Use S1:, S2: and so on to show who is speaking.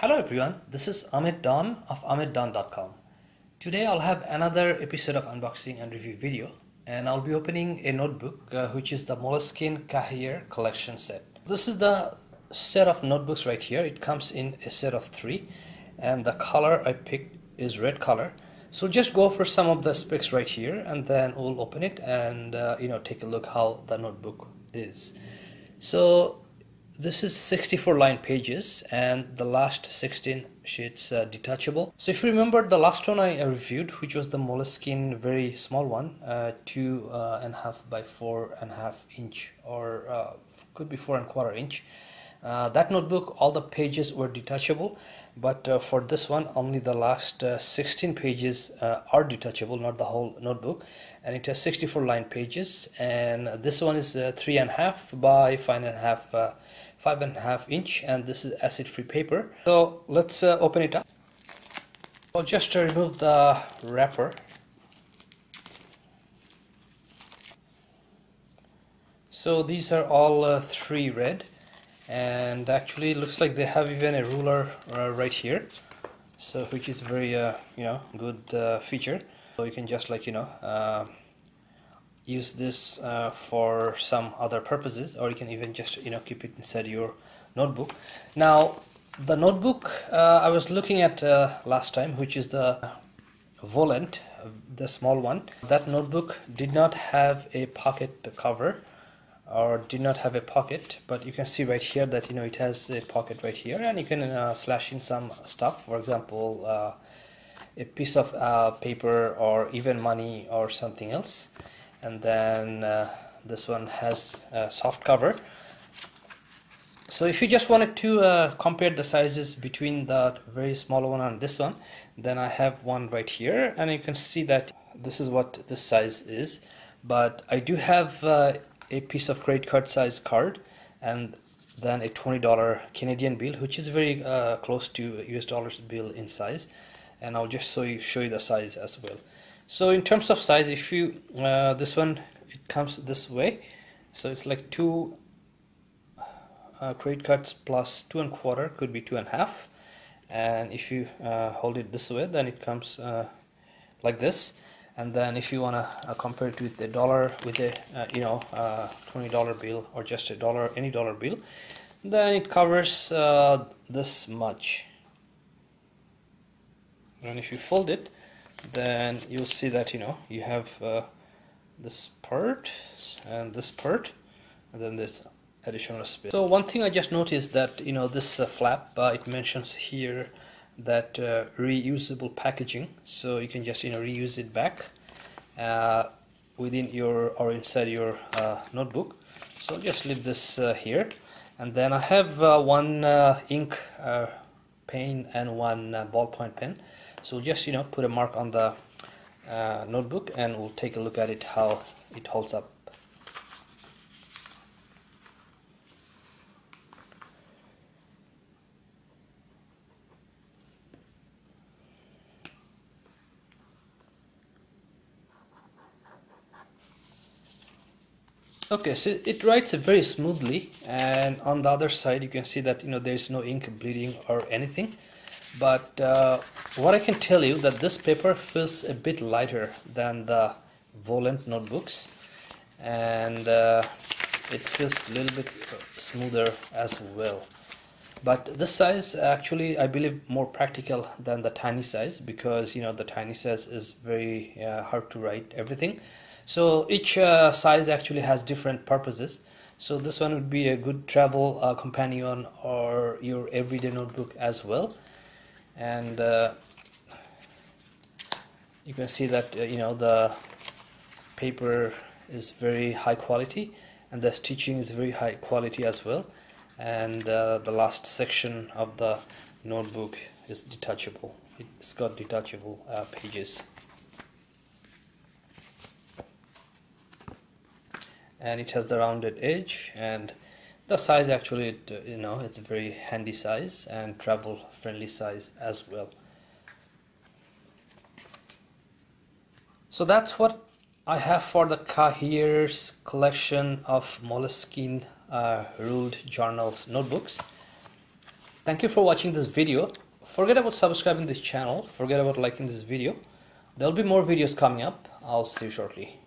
S1: Hello everyone, this is Ahmed Dawn of AhmedDawn.com. Today I'll have another episode of unboxing and review video and I'll be opening a notebook uh, which is the Moleskine Cahier collection set. This is the set of notebooks right here. It comes in a set of three and the color I picked is red color. So just go for some of the specs right here and then we'll open it and uh, you know take a look how the notebook is. So this is 64 line pages and the last 16 sheets uh, detachable. So if you remember the last one I reviewed which was the Moleskine very small one uh, two uh, and a half by four and a half inch or uh, could be four and quarter inch. Uh, that notebook all the pages were detachable but uh, for this one only the last 16 pages are detachable not the whole notebook. And it has 64 line pages and this one is three and a half by five and a half five and a half inch and this is acid free paper. So let's uh, open it up. I'll just uh, remove the wrapper. So these are all uh, three red and actually it looks like they have even a ruler uh, right here. So which is very uh, you know good uh, feature. So you can just like you know use this uh, for some other purposes or you can even just you know keep it inside your notebook. Now the notebook uh, I was looking at uh, last time which is the Volant the small one. That notebook did not have a pocket cover or do not have a pocket but you can see right here that you know it has a pocket right here and you can uh, slash in some stuff for example uh, a piece of uh, paper or even money or something else. And then uh, this one has a soft cover. So if you just wanted to uh, compare the sizes between the very small one and this one then I have one right here and you can see that this is what this size is. But I do have uh, a piece of credit card size card and then a $20 Canadian bill which is very uh, close to US dollars bill in size. And I'll just show you, show you the size as well. So in terms of size if you uh, this one it comes this way. So it's like two uh, credit cards plus two and a quarter could be two and a half. And if you uh, hold it this way then it comes uh, like this and then if you want to uh, compare it with the dollar with a uh, you know $20 bill or just a dollar any dollar bill then it covers this much. And if you fold it then you'll see that you know you have uh, this part and this part and then this additional space. So one thing I just noticed that you know this uh, flap uh, it mentions here that uh, reusable packaging. So you can just you know reuse it back uh, within your or inside your uh, notebook. So just leave this here. And then I have one ink pen and one ballpoint pen. So just you know put a mark on the uh, notebook and we'll take a look at it how it holds up Okay, so it writes very smoothly and on the other side you can see that you know there is no ink bleeding or anything. But uh, what I can tell you that this paper feels a bit lighter than the Volant notebooks. And uh, it feels a little bit smoother as well. But this size actually I believe more practical than the tiny size because you know the tiny size is very uh, hard to write everything so each uh, size actually has different purposes. So this one would be a good travel uh, companion or your everyday notebook as well. And uh, you can see that uh, you know the paper is very high quality and the stitching is very high quality as well. And uh, the last section of the notebook is detachable. It's got detachable uh, pages and it has the rounded edge and the size actually you know it's a very handy size and travel friendly size as well. So that's what I have for the Cahier's collection of Moleskine uh, ruled journals notebooks. Thank you for watching this video. Forget about subscribing this channel. Forget about liking this video. There'll be more videos coming up. I'll see you shortly